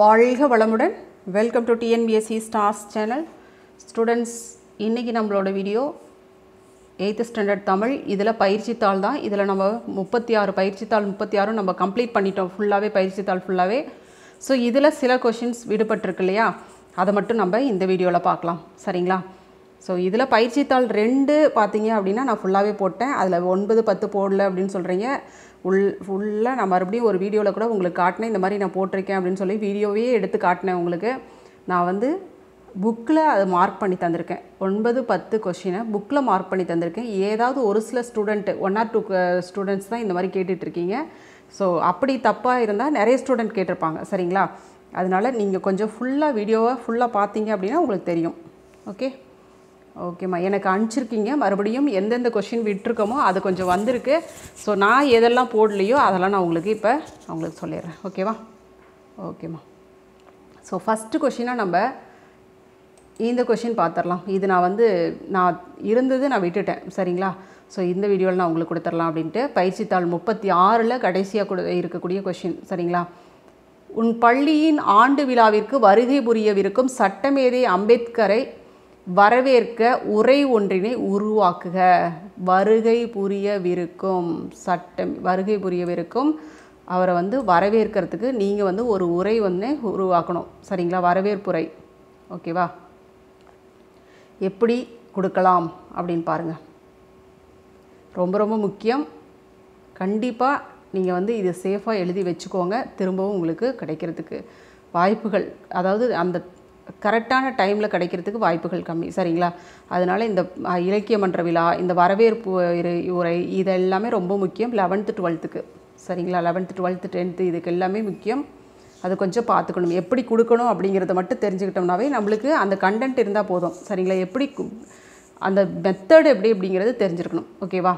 வாழ்க வளமுடன். Welcome to TNPSC stars channel students இன்றைக்கி நம்மளோட வீடியோ எயித்து ஸ்டாண்டர்ட் தமிழ். இதில் பயிற்சித்தாள் தான். இதில் நம்ம முப்பத்தி ஆறு பயிற்சித்தாள் முப்பத்தி ஆறும் நம்ம கம்ப்ளீட் பண்ணிட்டோம். ஃபுல்லாகவே பயிற்சித்தாள் ஃபுல்லாகவே ஸோ இதில் சில கொஷின்ஸ் விடுபட்டிருக்கு இல்லையா? அதை மட்டும் நம்ம இந்த வீடியோவில் பார்க்கலாம். சரிங்களா? ஸோ இதில் பயிற்சித்தாள் ரெண்டு பார்த்தீங்க அப்படின்னா நான் ஃபுல்லாகவே போட்டேன். அதில் ஒன்பது பத்து போடல அப்படின்னு சொல்கிறீங்க உள் ஃபுல்லாக நான் மறுபடியும் ஒரு வீடியோவில் கூட உங்களுக்கு காட்டினேன். இந்த மாதிரி நான் போட்டிருக்கேன் அப்படின்னு சொல்லி வீடியோவே எடுத்து காட்டினேன் உங்களுக்கு. நான் வந்து புக்கில் அதை மார்க் பண்ணி தந்திருக்கேன். ஒன்பது பத்து கொஷினை புக்கில் மார்க் பண்ணி தந்திருக்கேன். ஏதாவது ஒரு சில student one or two students தான் இந்த மாதிரி கேட்டுட்ருக்கீங்க ஸோ அப்படி தப்பாக இருந்தால் நிறைய ஸ்டூடெண்ட் கேட்டிருப்பாங்க. சரிங்களா? அதனால் நீங்கள் கொஞ்சம் ஃபுல்லாக வீடியோவை ஃபுல்லாக பார்த்தீங்க அப்படின்னா உங்களுக்கு தெரியும். ஓகே ஓகேம்மா. எனக்கு அனுப்பிச்சிருக்கீங்க. மறுபடியும் எந்தெந்த கொஷின் விட்டுருக்கோமோ அது கொஞ்சம் வந்திருக்கு. ஸோ நான் எதெல்லாம் போடலையோ அதெல்லாம் நான் உங்களுக்கு இப்போ உங்களுக்கு சொல்லிடுறேன். ஓகேவா ஓகேம்மா. ஸோ ஃபஸ்ட்டு கொஷினாக நம்ம இந்த கொஷின் பார்த்துடலாம் இது நான் வந்து நான் இருந்தது நான் விட்டுட்டேன். சரிங்களா? ஸோ இந்த வீடியோவில் நான் உங்களுக்கு கொடுத்துடலாம் அப்படின்ட்டு. பயிற்சித்தாள் முப்பத்தி ஆறில் கடைசியாக கொடு இருக்கக்கூடிய கொஷின் சரிங்களா? உன் பள்ளியின் ஆண்டு விழாவிற்கு வருகை புரியவிருக்கும் சட்டமேதை அம்பேத்கரை வரவேற்க உரை ஒன்றினை உருவாக்குக. வருகை புரியவிருக்கும் சட்டம் வருகை புரியவிருக்கும். அவரை வந்து வரவேற்கிறதுக்கு நீங்கள் வந்து ஒரு உரை வந்து உருவாக்கணும். சரிங்களா? வரவேற்புரை. ஓகேவா? எப்படி கொடுக்கலாம் அப்படின்னு பாருங்கள் ரொம்ப ரொம்ப முக்கியம். கண்டிப்பாக நீங்கள் வந்து இதை சேஃபாக எழுதி வச்சுக்கோங்க. திரும்பவும் உங்களுக்கு கிடைக்கிறதுக்கு வாய்ப்புகள் அதாவது அந்த கரெக்டான டைமில் கிடைக்கிறதுக்கு வாய்ப்புகள் கம்மி. சரிங்களா? அதனால் இந்த இலக்கிய மன்ற விழா இந்த வரவேற்பு இரு- உரை இதெல்லாமே ரொம்ப முக்கியம். லெவன்த்து டுவெல்த்துக்கு சரிங்களா? லெவன்த்து டுவெல்த்து டென்த்து இதுக்கு எல்லாமே முக்கியம். அது கொஞ்சம் பார்த்துக்கணும். எப்படி கொடுக்கணும் அப்படிங்கிறத மட்டும் தெரிஞ்சுக்கிட்டோம்னாவே நம்மளுக்கு அந்த கண்டென்ட் இருந்தால் போதும். சரிங்களா? எப்படி கு- அந்த மெத்தடு எப்படி அப்படிங்கிறது தெரிஞ்சிருக்கணும். ஓகேவா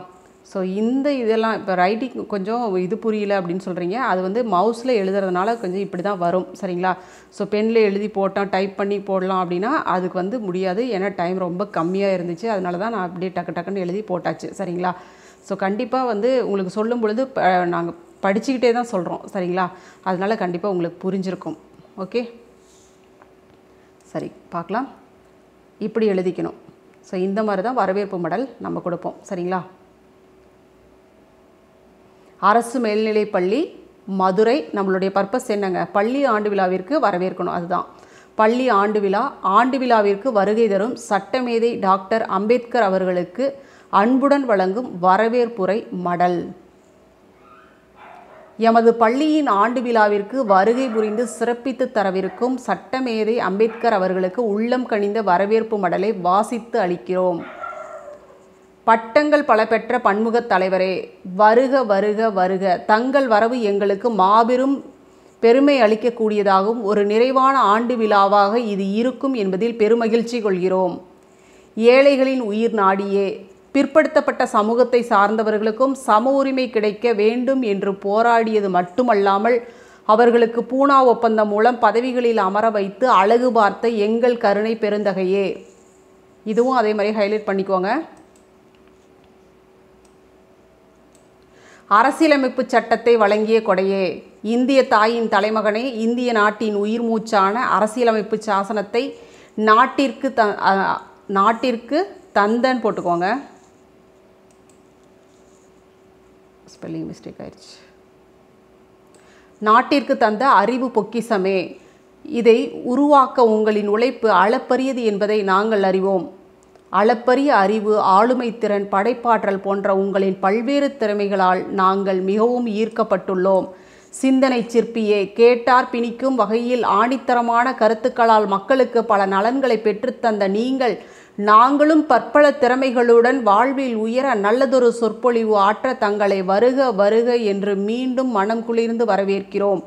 ஸோ இந்த இதெல்லாம் இப்போ ரைட்டிங் கொஞ்சம் இது புரியல அப்படின்னு சொல்கிறீங்க அது வந்து மவுஸில் எழுதுறதுனால கொஞ்சம் இப்படி தான் வரும். சரிங்களா? ஸோ பெனில் எழுதி போட்டோம் டைப் பண்ணி போடலாம் அப்படின்னா அதுக்கு வந்து முடியாது. ஏன்னா டைம் ரொம்ப கம்மியாக இருந்துச்சு. அதனால தான் நான் அப்படியே டக்கு டக்குன்னு எழுதி போட்டாச்சு. சரிங்களா? ஸோ கண்டிப்பாக வந்து உங்களுக்கு சொல்லும் பொழுது நாங்கள் படிச்சுக்கிட்டே தான் சொல்கிறோம் சரிங்களா? அதனால் கண்டிப்பாக உங்களுக்கு புரிஞ்சிருக்கும். ஓகே சரி பார்க்கலாம். இப்படி எழுதிக்கணும். ஸோ இந்த மாதிரி தான் வரவேற்பு மடல் நம்ம கொடுப்போம். சரிங்களா? அரசு மேல்நிலைப் பள்ளி மதுரை நம்மளுடைய பர்பஸ் என்னங்க? பள்ளி ஆண்டு விழாவிற்கு வரவேற்கணும் அதுதான். பள்ளி ஆண்டு விழா ஆண்டு விழாவிற்கு வருகை தரும் சட்டமேதை டாக்டர் அம்பேத்கர் அவர்களுக்கு அன்புடன் வழங்கும் வரவேற்புரை மடல். எமது பள்ளியின் ஆண்டு விழாவிற்கு வருகை புரிந்து சிறப்பித்து தரவிருக்கும் சட்டமேதை அம்பேத்கர் அவர்களுக்கு உள்ளம் கனிந்த வரவேற்பு மடலை வாசித்து அளிக்கிறோம். பட்டங்கள் பல பெற்ற பன்முகத் தலைவரே வருக வருக வருக. தங்கள் வரவு எங்களுக்கு மாபெரும் பெருமை அளிக்கக்கூடியதாகவும் ஒரு நிறைவான ஆண்டு விழாவாக இது இருக்கும் என்பதில் பெருமகிழ்ச்சி கொள்கிறோம். ஏழைகளின் உயிர் நாடியே பிற்படுத்தப்பட்ட சமூகத்தை சார்ந்தவர்களுக்கும் சம உரிமை கிடைக்க வேண்டும் என்று போராடியது மட்டுமல்லாமல் அவர்களுக்கு பூனா ஒப்பந்தம் மூலம் பதவிகளில் அமர வைத்து அழகு பார்த்த எங்கள் கருணை பெருந்தகையே. இதுவும் அதே மாதிரி ஹைலைட் பண்ணிக்கோங்க. அரசியலமைப்பு சட்டத்தை வழங்கிய கொடையே. இந்திய தாயின் தலைமகனே இந்திய நாட்டின் உயிர் மூச்சான அரசியலமைப்பு சாசனத்தை நாட்டிற்கு த நாட்டிற்கு தந்தன் போட்டுக்கோங்க. ஸ்பெல்லிங் மிஸ்டேக் ஆயிடுச்சு நாட்டிற்கு தந்த அறிவு பொக்கிசமே இதை உருவாக்க உங்களின் உழைப்பு அளப்பரியது என்பதை நாங்கள் அறிவோம். அளப்பரிய அறிவு ஆளுமை திறன் படைப்பாற்றல் போன்ற உங்களின் பல்வேறு திறமைகளால் நாங்கள் மிகவும் ஈர்க்கப்பட்டுள்ளோம். சிந்தனை சிற்பியே கேட்டார் பிணிக்கும் வகையில் ஆணித்தரமான கருத்துக்களால் மக்களுக்கு பல நலன்களை பெற்றுத்தந்த நீங்கள் நாங்களும் பற்பல திறமைகளுடன் வாழ்வில் உயர நல்லதொரு சொற்பொழிவு ஆற்ற தங்களை வருக வருக என்று மீண்டும் மனம் குளிர்ந்து வரவேற்கிறோம்.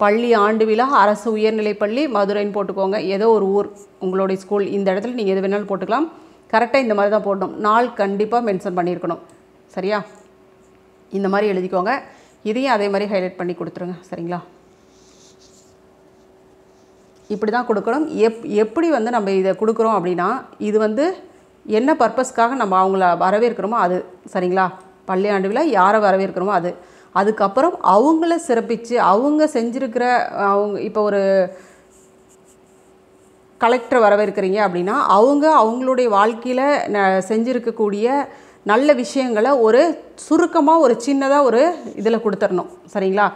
பள்ளி ஆண்டு விழா அரசு உயர்நிலைப் பள்ளி மதுரைன்னு போட்டுக்கோங்க. ஏதோ ஒரு ஊர் உங்களுடைய ஸ்கூல் இந்த இடத்துல நீங்கள் எது வேணாலும் போட்டுக்கலாம். கரெக்டாக இந்த மாதிரி தான் போடணும். நாள் கண்டிப்பாக மென்ஷன் பண்ணியிருக்கணும். சரியா? இந்த மாதிரி எழுதிக்கோங்க. இதையும் அதே மாதிரி ஹைலைட் பண்ணி கொடுத்துருங்க. சரிங்களா? இப்படி தான் கொடுக்கணும். எப் எப்படி வந்து நம்ம இதை கொடுக்குறோம் அப்படின்னா இது வந்து என்ன பர்பஸ்க்காக நம்ம அவங்கள வரவேற்கிறோமோ அது. சரிங்களா? பள்ளி ஆண்டு விழா யாரை வரவேற்கிறோமோ அது. அதுக்கப்புறம் அவங்கள சிறப்பித்து அவங்க செஞ்சுருக்கிற அவங்க இப்போ ஒரு கலெக்டர் வரவேற்கிறீங்க அப்படின்னா அவங்க அவங்களுடைய வாழ்க்கையில் ந- செஞ்சுருக்கக்கூடிய நல்ல விஷயங்களை ஒரு சுருக்கமாக ஒரு சின்னதாக ஒரு இதில் கொடுத்துடணும் சரிங்களா?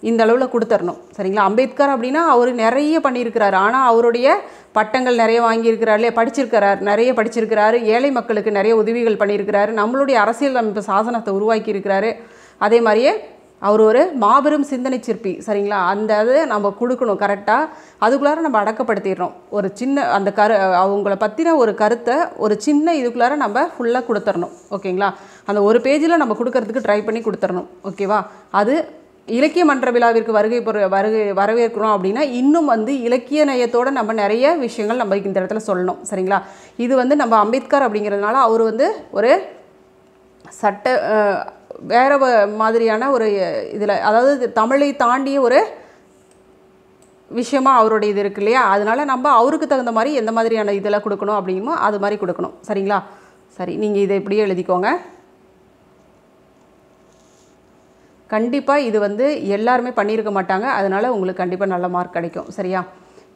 இந்த அளவில் கொடுத்துடணும் சரிங்களா? அம்பேத்கர் அப்படின்னா அவர் நிறைய பண்ணியிருக்கிறாரு. ஆனால் அவருடைய பட்டங்கள் நிறைய வாங்கியிருக்கிறாரு இல்லையா? படிச்சிருக்கிறார். நிறைய படிச்சிருக்கிறாரு. ஏழை மக்களுக்கு நிறைய உதவிகள் பண்ணியிருக்கிறாரு. நம்மளுடைய அரசியல் அமைப்பு சாசனத்தை உருவாக்கியிருக்கிறாரு. அதே மாதிரியே அவர் ஒரு மாபெரும் சிந்தனை சிற்பி சரிங்களா? அந்த அது நம்ம கொடுக்கணும் கரெக்டாக அதுக்குள்ளார நம்ம அடக்கப்படுத்திடுறோம். ஒரு சின்ன அந்த கரு அவங்கள பற்றின ஒரு கருத்தை ஒரு சின்ன இதுக்குள்ளார நம்ம ஃபுல்லாக கொடுத்துடணும் ஓகேங்களா? அந்த ஒரு பேஜில் நம்ம கொடுக்கறதுக்கு ட்ரை பண்ணி கொடுத்துடணும் ஓகேவா? அது இலக்கிய மன்ற விழாவிற்கு வருகை பொரு வருகை வரவேற்கிறோம் அப்படின்னா இன்னும் வந்து இலக்கிய நயத்தோடு நம்ம நிறைய விஷயங்கள் நம்ம இந்த இடத்துல சொல்லணும் சரிங்களா? இது வந்து நம்ம அம்பேத்கர் அப்படிங்கிறதுனால அவர் வந்து ஒரு சட்ட வேறு மாதிரியான ஒரு இதில் அதாவது தமிழை தாண்டிய ஒரு விஷயமா அவருடைய இது இருக்கு இல்லையா? அதனால் நம்ம அவருக்கு தகுந்த மாதிரி எந்த மாதிரியான இதில் கொடுக்கணும் அப்படிங்குமோ அது மாதிரி கொடுக்கணும். சரிங்களா? சரி நீங்கள் இதை இப்படியே எழுதிக்கோங்க. கண்டிப்பாக இது வந்து எல்லாருமே பண்ணியிருக்க மாட்டாங்க. அதனால் உங்களுக்கு கண்டிப்பாக நல்ல மார்க் கிடைக்கும். சரியா?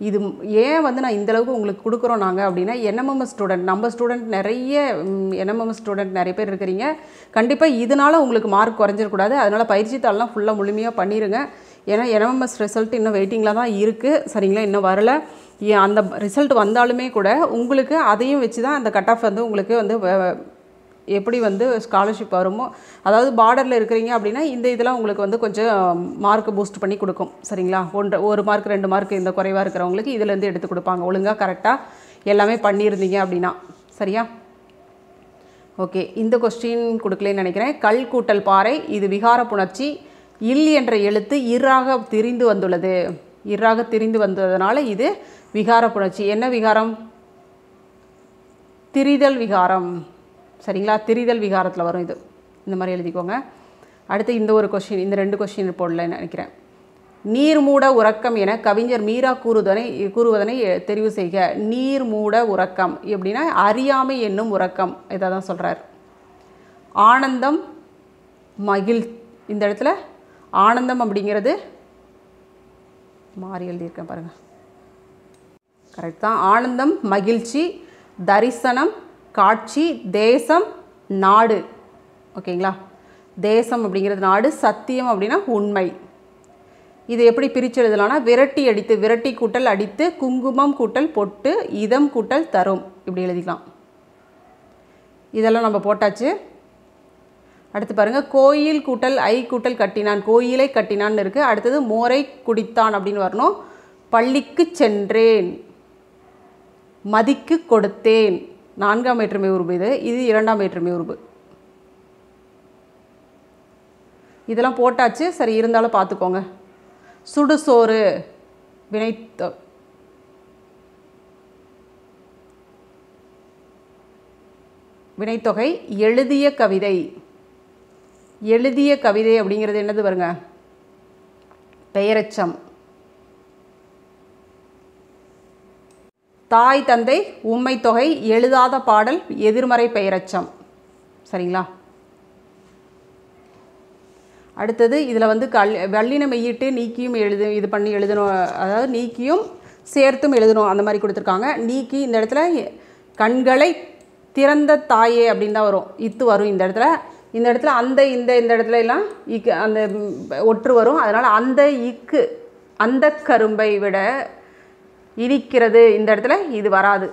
இது ஏன் வந்து நான் இந்தளவுக்கு உங்களுக்கு கொடுக்குறோம் நாங்கள் அப்படின்னா என்எம்எம்எஸ் ஸ்டூடெண்ட் நம்ம ஸ்டூடெண்ட் நிறைய என்எம்எம்எஸ் ஸ்டூடெண்ட் நிறைய பேர் இருக்கிறீங்க. கண்டிப்பாக இதனால உங்களுக்கு மார்க் குறைஞ்சிடக்கூடாது. அதனால் பயிற்சி தாள்லாம் ஃபுல்லாக முழுமையாக பண்ணிடுங்க ஏன்னா என்எம்எம்எஸ் ரிசல்ட் இன்னும் வெயிட்டிங்கில் தான் இருக்குது சரிங்களா? இன்னும் வரல. ஏன் அந்த ரிசல்ட் வந்தாலுமே கூட உங்களுக்கு அதையும் வச்சு தான் அந்த கட் ஆஃப் வந்து உங்களுக்கு வந்து வ- எப்படி வந்து ஸ்காலர்ஷிப் வருமோ அதாவது பார்டரில் இருக்கிறீங்க அப்படின்னா இந்த இதெல்லாம் உங்களுக்கு வந்து கொஞ்சம் மார்க் பூஸ்ட் பண்ணி கொடுக்கும். சரிங்களா? ஒன்று ஒரு மார்க் ரெண்டு மார்க் இந்த குறைவாக இருக்கிறவங்களுக்கு இதுலேருந்து எடுத்து கொடுப்பாங்க. ஒழுங்காக கரெக்டாக எல்லாமே பண்ணியிருந்தீங்க அப்படின்னா. சரியா? ஓகே. இந்த கொஸ்டின் கொடுக்கலன்னு நினைக்கிறேன். கல் கூட்டல் பாறை இது விகார புணர்ச்சி இல் என்ற எழுத்து இராக திரிந்து வந்துள்ளது. இராக திரிந்து வந்ததுனால இது விகார புணர்ச்சி. என்ன விகாரம்? திரிதல் விகாரம். சரிங்களா? திரிதல் விகாரத்தில் வரும் இது. இந்த மாதிரி எழுதிக்கோங்க. அடுத்து இந்த ஒரு கொஷின் இந்த ரெண்டு கொஷின் போடலன்னு நினைக்கிறேன். நீர் மூட உறக்கம் என கவிஞர் மீரா கூறுதனை கூறுவதனை தெரிவு செய்க. நீர் மூட உறக்கம் எப்படின்னா அறியாமை என்னும் உறக்கம். இதை தான் சொல்கிறார் ஆனந்தம் மகிழ் இந்த இடத்துல ஆனந்தம் அப்படிங்கிறது மாறி எழுதியிருக்கேன் பாருங்கள் கரெக்ட் தான். ஆனந்தம் மகிழ்ச்சி தரிசனம் காட்சி தேசம் நாடு. ஓகேங்களா? தேசம் அப்படிங்கிறது நாடு சத்தியம் அப்படின்னா உண்மை. இது எப்படி பிரித்து எழுதலாம்னா விரட்டி அடித்து விரட்டி கூட்டல் அடித்து குங்குமம் கூட்டல் பொட்டு இதம் கூட்டல் தரும். இப்படி எழுதிக்கலாம். இதெல்லாம் நம்ம போட்டாச்சு. அடுத்து பாருங்கள் கோயில் கூட்டல் ஐ கூட்டல் கட்டினான் கோயிலை கட்டினான்னு இருக்குது அடுத்தது மோரை குடித்தான் அப்படின்னு வரணும். பள்ளிக்கு சென்றேன் மதிக்கு கொடுத்தேன். நான்காம் வேற்றுமை உருபு இது. இது இரண்டாம் வேற்றுமை உருபு இதெல்லாம் போட்டாச்சு. சரி இருந்தாலும் பார்த்துக்கோங்க. சுடுசோறு வினைத்தொ. வினைத்தொகை எழுதிய கவிதை. எழுதிய கவிதை அப்படிங்கிறது என்னது பாருங்க? பெயரச்சம். தாய் தந்தை உண்மை தொகை எழுதாத பாடல் எதிர்மறை பெயரச்சம். சரிங்களா? அடுத்தது இதில் வந்து கல் வல்லின மெய்யிட்டு நீக்கியும் எழுது இது பண்ணி எழுதணும் அதாவது நீக்கியும் சேர்த்தும் எழுதணும் அந்த மாதிரி கொடுத்துருக்காங்க. நீக்கி இந்த இடத்துல கண்களை திறந்த தாயே அப்படின்னு தான் வரும். இத்து வரும் இந்த இடத்துல. இந்த இடத்துல அந்த இந்த இந்த இடத்துல எல்லாம் இக்கு அந்த ஒற்று வரும். அதனால் அந்த இக்கு அந்த கரும்பை விட இனிக்கிறது இந்த இடத்துல இது வராது.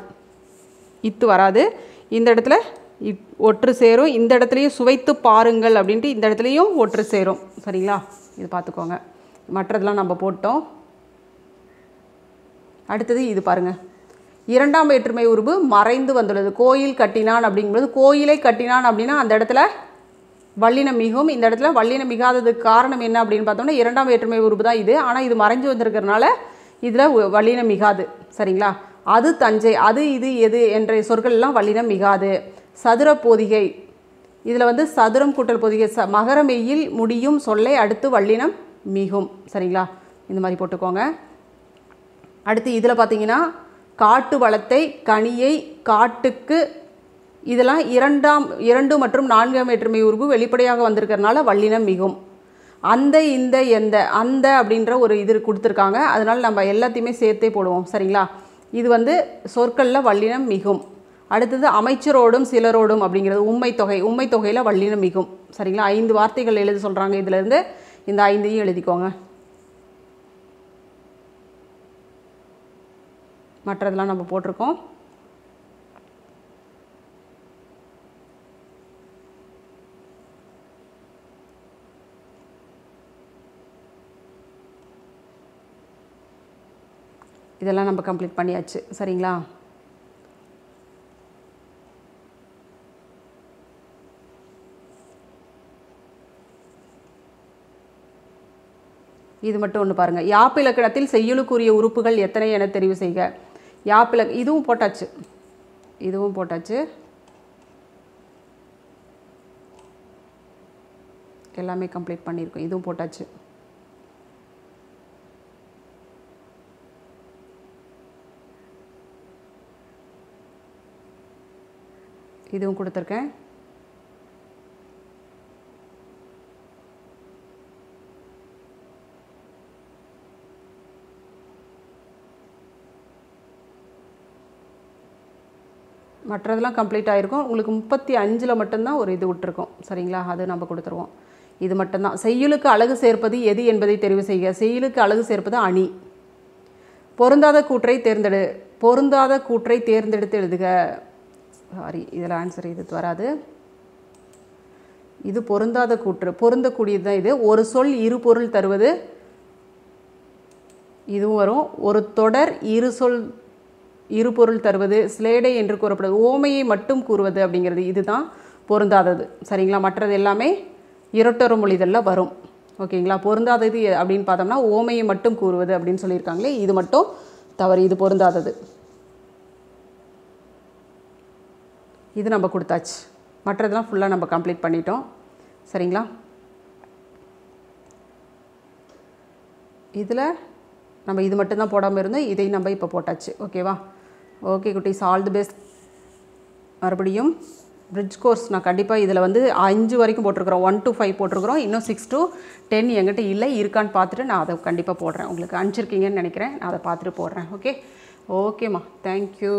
இத்து வராது. இந்த இடத்துல இத் ஒற்று சேரும். இந்த இடத்துலையும் சுவைத்து பாருங்கள் அப்படின்ட்டு இந்த இடத்துலையும் ஒற்று சேரும். சரிங்களா? இது பார்த்துக்கோங்க. மற்றதெல்லாம் நம்ம போட்டோம். அடுத்தது இது பாருங்கள் இரண்டாம் வேற்றுமை உருவு மறைந்து வந்துள்ளது. கோயில் கட்டினான் அப்படிங்கும்போது கோயிலை கட்டினான் அப்படின்னா அந்த இடத்துல வல்லினம் மிகும். இந்த இடத்துல வல்லினம் மிகாததுக்கு காரணம் என்ன அப்படின்னு பார்த்தோம்னா இரண்டாம் வேற்றுமை உருவு தான் இது. ஆனால் இது மறைஞ்சு வந்திருக்கிறதுனால இதில் வல்லினம் மிகாது சரிங்களா? அது தஞ்சை அது இது எது என்ற சொற்கள் எல்லாம் வல்லினம் மிகாது. சதுர பொதிகை இதில் வந்து சதுரம் கூட்டல் பொதிகை ச மகரமெய்யில் முடியும் சொல்லை அடுத்து வல்லினம் மிகும் சரிங்களா? இந்த மாதிரி போட்டுக்கோங்க. அடுத்து இதில் பார்த்தீங்கன்னா காட்டு வளத்தை கனியை காட்டுக்கு இதெல்லாம் இரண்டாம் இரண்டு மற்றும் நான்காம் வேற்றுமை உருவு வெளிப்படையாக வந்திருக்கிறதுனால வல்லினம் மிகும். அந்த இந்த எந்த அந்த அப்படின்ற ஒரு இது கொடுத்துருக்காங்க. அதனால் நம்ம எல்லாத்தையுமே சேர்த்தே போடுவோம். சரிங்களா? இது வந்து சொற்களில் வல்லினம் மிகும். அடுத்தது அமைச்சரோடும் சிலரோடும் அப்படிங்கிறது உண்மை தொகை உண்மை தொகையில் வல்லினம் மிகும். சரிங்களா? ஐந்து வார்த்தைகள் எழுத சொல்கிறாங்க இதிலேருந்து. இந்த ஐந்தையும் எழுதிக்கோங்க. மற்றதெல்லாம் நம்ம போட்டிருக்கோம். இதெல்லாம் நம்ம கம்ப்ளீட் பண்ணியாச்சு. சரிங்களா? இது மட்டும் ஒன்று பாருங்கள் யாப்பிலக்கணத்தில் செய்யுளுக்குரிய உறுப்புகள் எத்தனை என தெரிவு செய்க. யாப்பில இதுவும் போட்டாச்சு. இதுவும் போட்டாச்சு. எல்லாமே கம்ப்ளீட் பண்ணியிருக்கோம். இதுவும் போட்டாச்சு. இதுவும் கொடுத்துருக்கேன். மற்றதெல்லாம் கம்ப்ளீட் ஆகிருக்கும் உங்களுக்கு முப்பத்தி அஞ்சில் மட்டும்தான் ஒரு இது விட்டுருக்கோம். சரிங்களா? அது நம்ம கொடுத்துருவோம். இது மட்டும்தான். செய்யுளுக்கு அழகு சேர்ப்பது எது என்பதை தெரிவு செய்க. செய்யுளுக்கு அழகு சேர்ப்பது அணி. பொருந்தாத கூற்றை தேர்ந்தெடு. பொருந்தாத கூற்றை தேர்ந்தெடுத்து எழுதுக. சாரி இதில் ஆன்சர் இது வராது. இது பொருந்தாத கூற்று. பொருந்தக்கூடியது தான் இது. ஒரு சொல் இரு பொருள் தருவது இதுவும் வரும். ஒரு தொடர் இரு சொல் இரு பொருள் தருவது ஸ்லேடை என்று கூறப்படுவது. ஓமையை மட்டும் கூறுவது அப்படிங்கிறது இதுதான் பொருந்தாதது. சரிங்களா? மற்றது எல்லாமே இரட்டொரு மொழிதலில் வரும். ஓகேங்களா? பொருந்தாதது அப்படின்னு பார்த்தோம்னா ஓமையை மட்டும் கூறுவது அப்படின்னு சொல்லியிருக்காங்களே இது மட்டும் தவறு இது பொருந்தாதது. இது நம்ம கொடுத்தாச்சு. மற்றதெல்லாம் ஃபுல்லாக நம்ம கம்ப்ளீட் பண்ணிட்டோம். சரிங்களா? இதில் நம்ம இது மட்டும்தான் போடாமல் இருந்தோம் இதையும் நம்ம இப்போ போட்டாச்சு. ஓகேவா ஓகே குட்டீஸ். ஆல் தி பெஸ்ட் மறுபடியும் பிரிட்ஜ் கோர்ஸ் நான் கண்டிப்பாக இதில் வந்து அஞ்சு வரைக்கும் போட்டிருக்கிறோம். ஒன் டு ஃபைவ் போட்டிருக்கிறோம். இன்னும் சிக்ஸ் டு டென் எங்கிட்ட இல்லை. இருக்கான்னு பார்த்துட்டு நான் அதை கண்டிப்பாக போடுறேன். உங்களுக்கு அனுப்பிச்சிருக்கீங்கன்னு நினைக்கிறேன். நான் அதை பார்த்துட்டு போடுறேன். ஓகே ஓகேம்மா தேங்க்யூ